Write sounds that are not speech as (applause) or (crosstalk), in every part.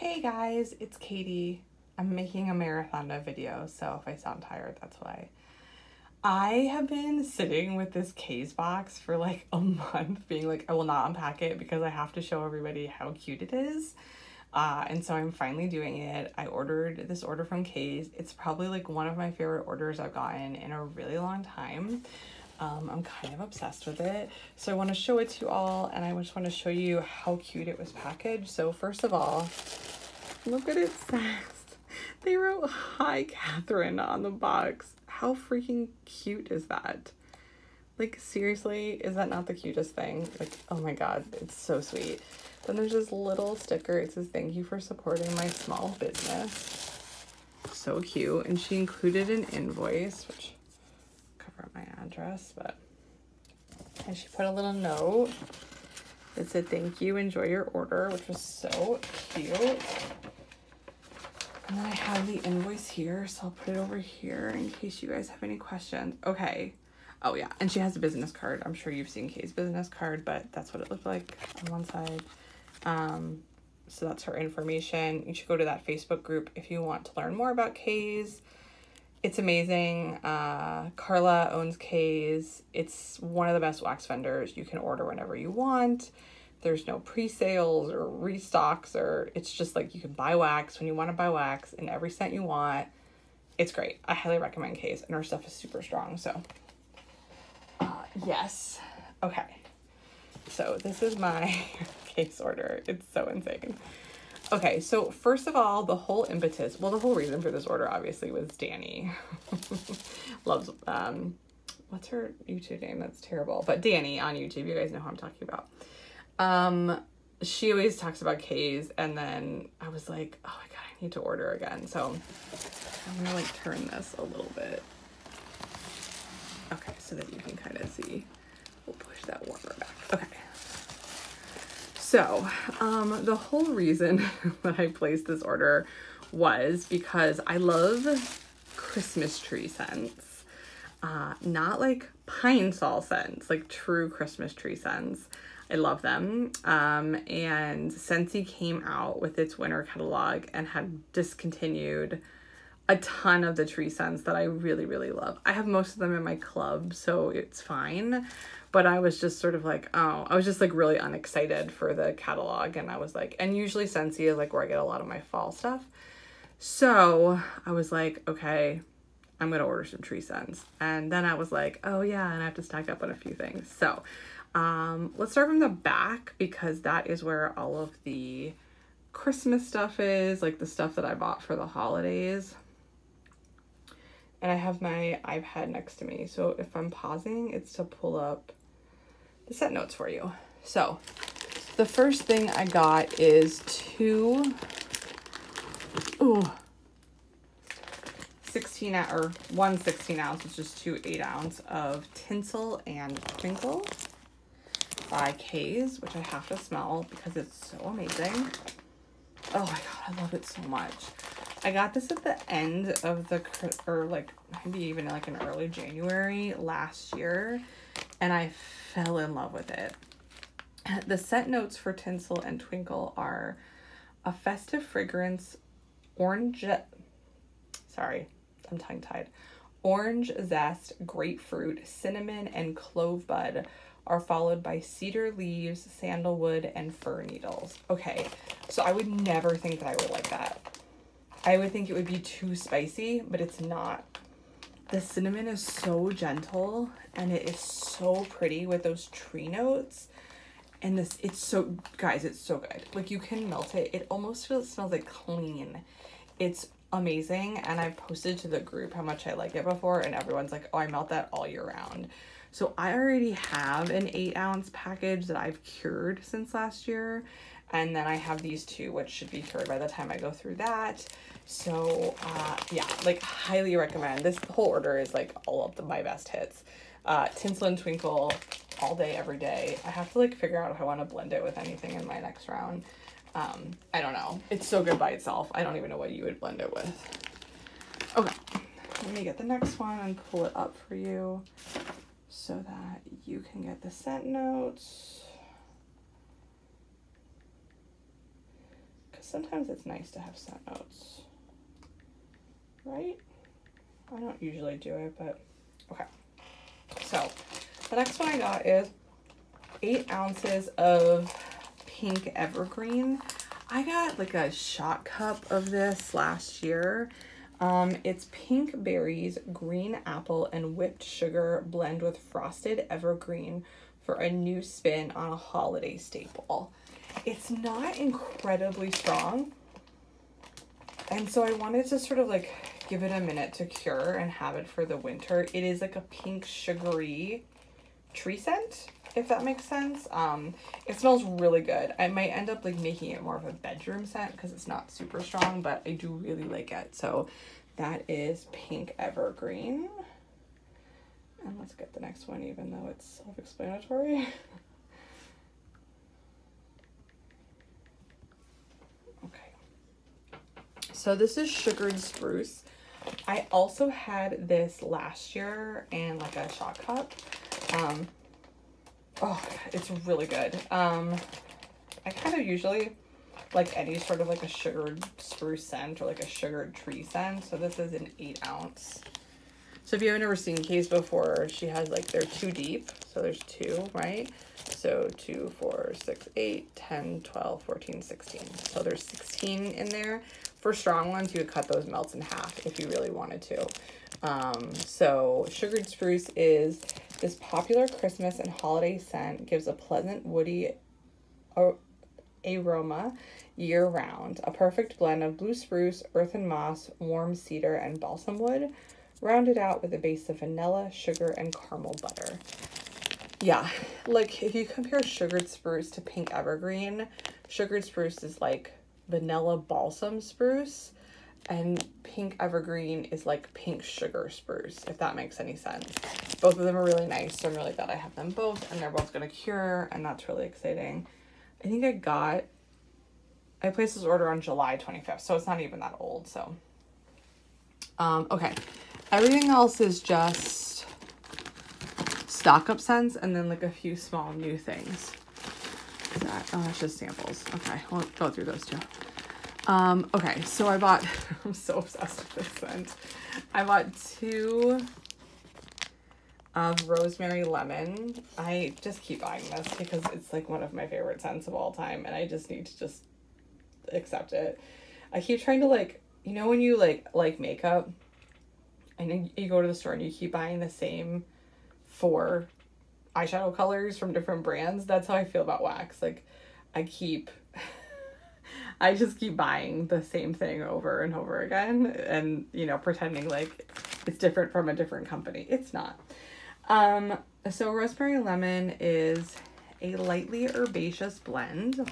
Hey guys, it's Katie. I'm making a marathon video, so if I sound tired, that's why. I have been sitting with this Kae's box for like a (laughs) month, being like, I will not unpack it because I have to show everybody how cute it is. Uh, and so I'm finally doing it. I ordered this order from Kae's. It's probably like one of my favorite orders I've gotten in a really long time. Um, I'm kind of obsessed with it. So I want to show it to you all and I just want to show you how cute it was packaged. So first of all, Look what it says. They wrote Hi Catherine on the box. How freaking cute is that? Like, seriously, is that not the cutest thing? Like, oh my god, it's so sweet. Then there's this little sticker. It says, Thank you for supporting my small business. So cute. And she included an invoice, which cover up my address, but and she put a little note it said thank you, enjoy your order, which was so cute. And then I have the invoice here, so I'll put it over here in case you guys have any questions. Okay. Oh yeah, and she has a business card. I'm sure you've seen Kae's business card, but that's what it looked like on one side. Um, so that's her information. You should go to that Facebook group if you want to learn more about Kae's. It's amazing. Uh, Carla owns Kae's. It's one of the best wax vendors. You can order whenever you want. There's no pre-sales or restocks or it's just like you can buy wax when you want to buy wax in every scent you want. It's great. I highly recommend Kae's and her stuff is super strong. So uh, yes. Okay. So this is my (laughs) Kae's order. It's so insane. Okay, so first of all, the whole impetus, well, the whole reason for this order obviously was Danny. (laughs) Loves, um, what's her YouTube name? That's terrible. But Danny on YouTube, you guys know who I'm talking about. Um, she always talks about Kae's, and then I was like, oh my god, I need to order again. So I'm gonna like turn this a little bit. Okay, so that you can kind of see. We'll push that warmer back. Okay. So, um, the whole reason (laughs) that I placed this order was because I love Christmas tree scents. Uh, not like pine sol scents, like true Christmas tree scents. I love them. Um, and Scentsy came out with its winter catalog and had discontinued a ton of the tree scents that I really, really love. I have most of them in my club, so it's fine. But I was just sort of like, oh, I was just like really unexcited for the catalog. And I was like, and usually Scentsy is like where I get a lot of my fall stuff. So I was like, okay, I'm gonna order some tree scents. And then I was like, oh yeah, and I have to stack up on a few things. So um, let's start from the back because that is where all of the Christmas stuff is, like the stuff that I bought for the holidays. And I have my iPad next to me, so if I'm pausing, it's to pull up the set notes for you. So, the first thing I got is two, ooh, 16 or one 16 ounce, which is two 8 ounce of tinsel and twinkle by Kae's, which I have to smell because it's so amazing. Oh my god, I love it so much. I got this at the end of the, or like maybe even like in early January last year, and I fell in love with it. The scent notes for Tinsel and Twinkle are a festive fragrance, orange, sorry, I'm tongue tied, orange zest, grapefruit, cinnamon, and clove bud are followed by cedar leaves, sandalwood, and fir needles. Okay, so I would never think that I would like that. I would think it would be too spicy, but it's not. The cinnamon is so gentle and it is so pretty with those tree notes. And this, it's so, guys, it's so good. Like you can melt it. It almost feels, smells like clean. It's amazing. And I've posted to the group how much I like it before and everyone's like, oh, I melt that all year round. So I already have an eight ounce package that I've cured since last year. And then I have these two, which should be cured by the time I go through that. So uh, yeah, like highly recommend. This whole order is like all of the, my best hits. Uh, Tinsel and Twinkle all day, every day. I have to like figure out if I want to blend it with anything in my next round. Um, I don't know. It's so good by itself. I don't even know what you would blend it with. Okay, let me get the next one and pull it up for you so that you can get the scent notes. Because sometimes it's nice to have scent notes. Right? I don't usually do it, but okay. So the next one I got is eight ounces of pink evergreen. I got like a shot cup of this last year. Um, it's pink berries, green apple, and whipped sugar blend with frosted evergreen for a new spin on a holiday staple. It's not incredibly strong. And so I wanted to sort of like give it a minute to cure and have it for the winter. It is like a pink sugary tree scent, if that makes sense. Um, it smells really good. I might end up like making it more of a bedroom scent because it's not super strong, but I do really like it. So that is pink evergreen. And let's get the next one, even though it's self-explanatory. (laughs) So this is sugared spruce. I also had this last year in like a shot cup. Um, oh, it's really good. Um, I kind of usually like any sort of like a sugared spruce scent or like a sugared tree scent. So this is an eight ounce. So if you haven't ever seen Kae's before, she has like, they're two deep. So there's two, right? So 2, 4, 6, 8, 10, 12, 14, 16. So there's 16 in there. For strong ones, you would cut those melts in half if you really wanted to. Um, so sugared spruce is this popular Christmas and holiday scent, gives a pleasant woody aroma year round. A perfect blend of blue spruce, earth and moss, warm cedar, and balsam wood, rounded out with a base of vanilla, sugar, and caramel butter. Yeah, like if you compare sugared spruce to pink evergreen, sugared spruce is like vanilla balsam spruce and pink evergreen is like pink sugar spruce, if that makes any sense. Both of them are really nice, so I'm really glad I have them both, and they're both gonna cure, and that's really exciting. I think I got, I placed this order on July 25th, so it's not even that old, so. Um, okay, everything else is just stock up scents and then like a few small new things. That, oh, that's just samples. Okay, we'll go through those two. Um, okay, so I bought, (laughs) I'm so obsessed with this scent. I bought two of rosemary lemon. I just keep buying this because it's like one of my favorite scents of all time and I just need to just accept it. I keep trying to like, you know when you like like makeup and you go to the store and you keep buying the same four eyeshadow colors from different brands. That's how I feel about wax. Like I keep (laughs) I just keep buying the same thing over and over again and, you know, pretending like it's different from a different company. It's not. Um, so rosemary lemon is a lightly herbaceous blend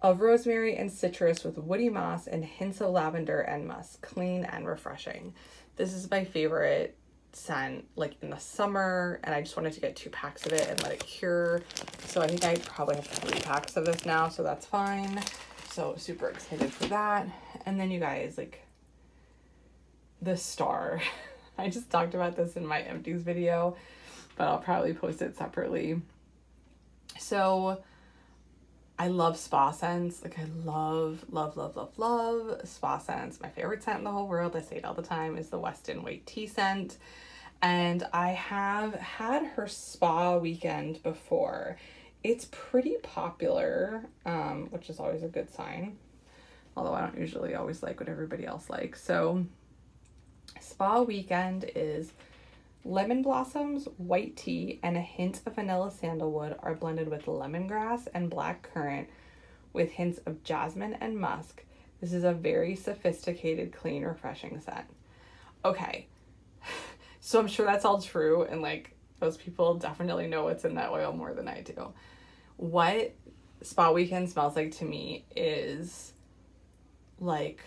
of rosemary and citrus with woody moss and hints of lavender and musk, clean and refreshing. This is my favorite scent like in the summer and I just wanted to get two packs of it and let it cure. So I think I probably have three packs of this now, so that's fine. So super excited for that. And then you guys, like the star. (laughs) I just talked about this in my empties video, but I'll probably post it separately. So I love spa scents. Like I love, love, love, love, love spa scents. My favorite scent in the whole world, I say it all the time, is the Westin White Tea scent. And I have had her spa weekend before. It's pretty popular, um, which is always a good sign. Although I don't usually always like what everybody else likes. So Spa Weekend is lemon blossoms, white tea, and a hint of vanilla sandalwood are blended with lemongrass and black currant with hints of jasmine and musk. This is a very sophisticated, clean, refreshing scent. Okay, (sighs) so I'm sure that's all true, and like those people definitely know what's in that oil more than I do. What Spa Weekend smells like to me is like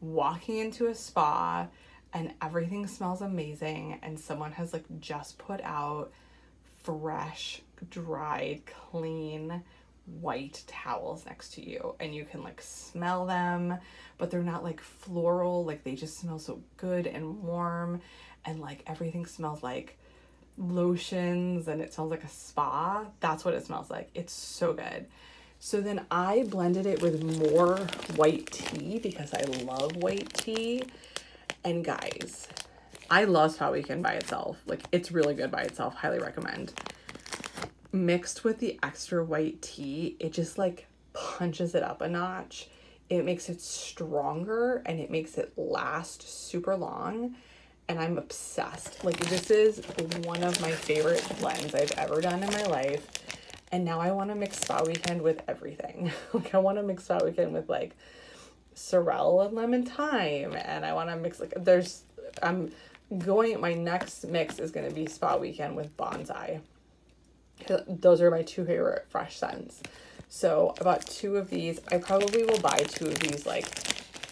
walking into a spa and everything smells amazing and someone has like just put out fresh dried clean white towels next to you and you can like smell them but they're not like floral like they just smell so good and warm and like everything smells like lotions and it smells like a spa. That's what it smells like. It's so good. So then I blended it with more white tea because I love white tea. And guys, I love Spa Weekend by itself. Like it's really good by itself. Highly recommend. Mixed with the extra white tea, it just like punches it up a notch. It makes it stronger and it makes it last super long. And I'm obsessed. Like this is one of my favorite blends I've ever done in my life. And now I want to mix Spa Weekend with everything. (laughs) like I want to mix Spa Weekend with like sorrel and lemon thyme. And I want to mix like there's I'm going my next mix is going to be Spa Weekend with Bonsai. Those are my two favorite fresh scents. So I bought two of these. I probably will buy two of these like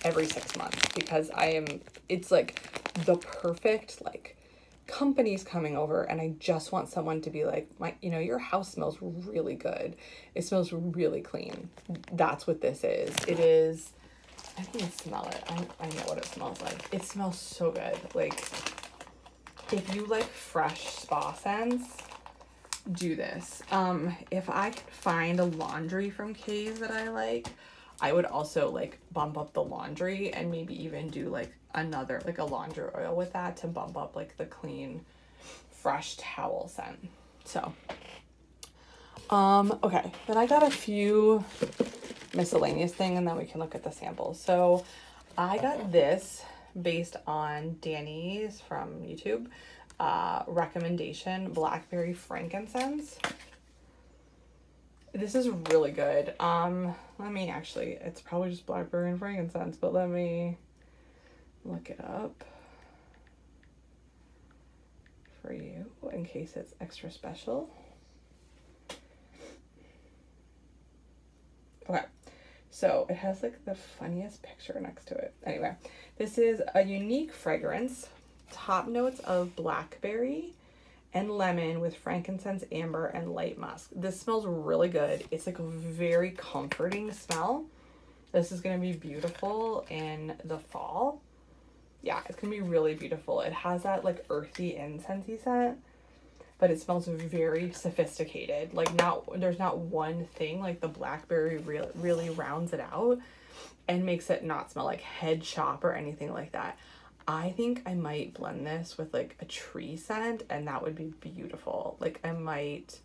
every six months because I am, it's like the perfect like company's coming over and I just want someone to be like, my, you know, your house smells really good. It smells really clean. That's what this is. It is, I can smell it. I, I know what it smells like. It smells so good. Like, if you like fresh spa scents, do this. Um, if I could find a laundry from Kae's that I like, I would also like bump up the laundry and maybe even do like another, like a laundry oil with that to bump up like the clean, fresh towel scent. So, um, okay, then I got a few miscellaneous thing and then we can look at the samples. So I got this based on Danny's from YouTube uh, recommendation, Blackberry Frankincense. This is really good. Um, let me actually, it's probably just Blackberry and Frankincense, but let me look it up for you in case it's extra special. Okay, so it has like the funniest picture next to it. Anyway, this is a unique fragrance top notes of blackberry and lemon with frankincense, amber, and light musk. This smells really good. It's like a very comforting smell. This is going to be beautiful in the fall. Yeah, it's going to be really beautiful. It has that like earthy incensey scent, but it smells very sophisticated. Like not, there's not one thing, like the blackberry really, really rounds it out and makes it not smell like head shop or anything like that. I think I might blend this with like a tree scent and that would be beautiful. Like I might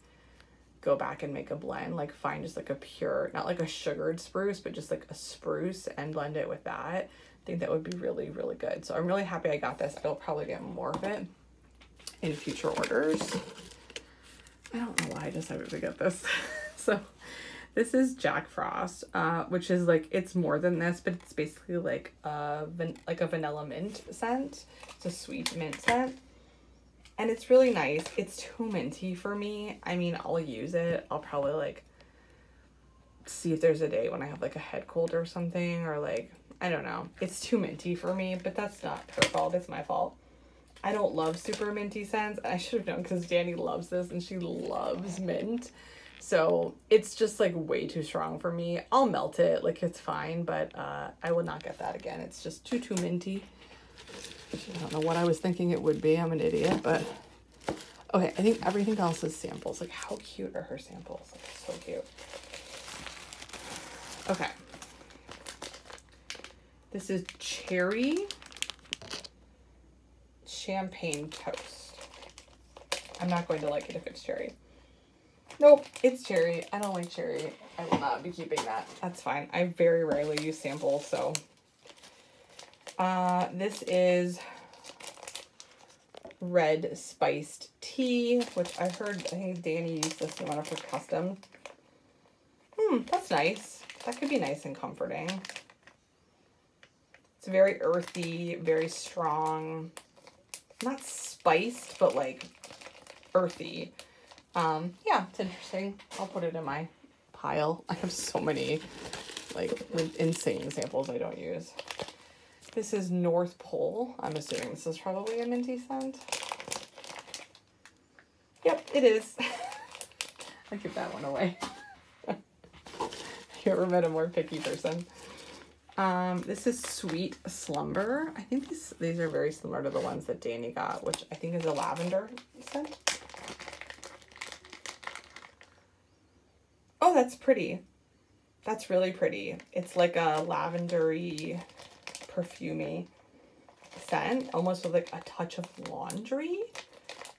go back and make a blend, like find just like a pure, not like a sugared spruce, but just like a spruce and blend it with that. I think that would be really, really good. So I'm really happy I got this. I'll probably get more of it in future orders. I don't know why I decided to get this. (laughs) so this is Jack Frost, uh, which is like, it's more than this, but it's basically like a, like a vanilla mint scent. It's a sweet mint scent. And it's really nice. It's too minty for me. I mean, I'll use it. I'll probably like see if there's a day when I have like a head cold or something or like, I don't know. It's too minty for me, but that's not her fault. It's my fault. I don't love super minty scents. I should have known because Danny loves this and she loves mint. So it's just like way too strong for me. I'll melt it, like it's fine, but uh, I will not get that again. It's just too, too minty. I don't know what I was thinking it would be. I'm an idiot, but okay. I think everything else is samples. Like how cute are her samples? Like, so cute. Okay. This is cherry champagne toast. I'm not going to like it if it's cherry. Nope, it's cherry. I don't like cherry. I will not be keeping that. That's fine. I very rarely use samples, so. Uh, this is red spiced tea, which I heard, I think Danny used this in one of her custom. Hmm, that's nice. That could be nice and comforting. It's very earthy, very strong. Not spiced, but like earthy. Um, yeah, it's interesting. I'll put it in my pile. (laughs) I have so many like insane samples I don't use. This is North Pole. I'm assuming this is probably a minty scent. Yep, it is. (laughs) I give that one away. you ever met a more picky person? Um, this is Sweet Slumber. I think these these are very similar to the ones that Danny got, which I think is a lavender scent. Oh, that's pretty. That's really pretty. It's like a lavendery, perfumey scent, almost with like a touch of laundry,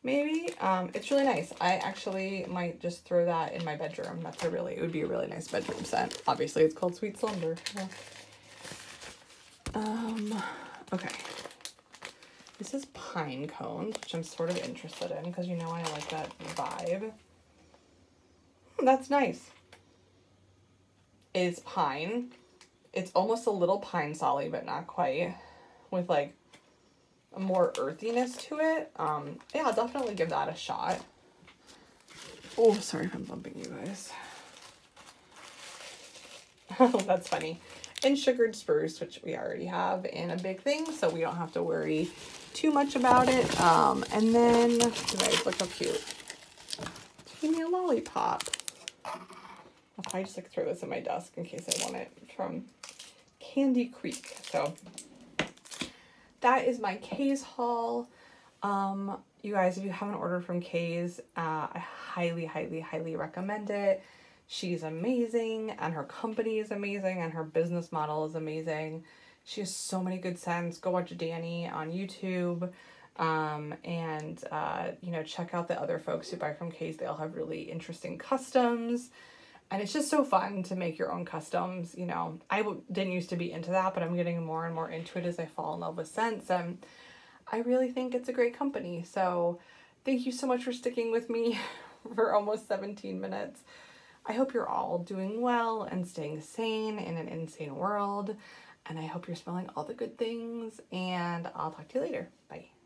maybe. Um, it's really nice. I actually might just throw that in my bedroom. That's a really, it would be a really nice bedroom scent. Obviously, it's called Sweet Slumber. Yeah. Um, okay. This is pine cones, which I'm sort of interested in because you know I like that vibe. Hmm, that's nice. Is pine. It's almost a little pine solly, but not quite. With like a more earthiness to it. Um, yeah, I'll definitely give that a shot. Oh, sorry if I'm bumping you guys. (laughs) That's funny. And sugared spruce, which we already have in a big thing, so we don't have to worry too much about it. Um, and then, guys, look how cute. Give me a lollipop. I'll probably just like throw this in my desk in case I want it from Candy Creek. So that is my Kae's haul. Um, you guys, if you haven't ordered from Kae's, uh, I highly, highly, highly recommend it. She's amazing, and her company is amazing, and her business model is amazing. She has so many good scents. Go watch Danny on YouTube. Um, and, uh, you know, check out the other folks who buy from Kae's. They all have really interesting customs and it's just so fun to make your own customs you know I w- didn't used to be into that but i'm getting more and more into it as i fall in love with scents and i really think it's a great company so thank you so much for sticking with me (laughs) for almost 17 minutes i hope you're all doing well and staying sane in an insane world and i hope you're smelling all the good things and i'll talk to you later. Bye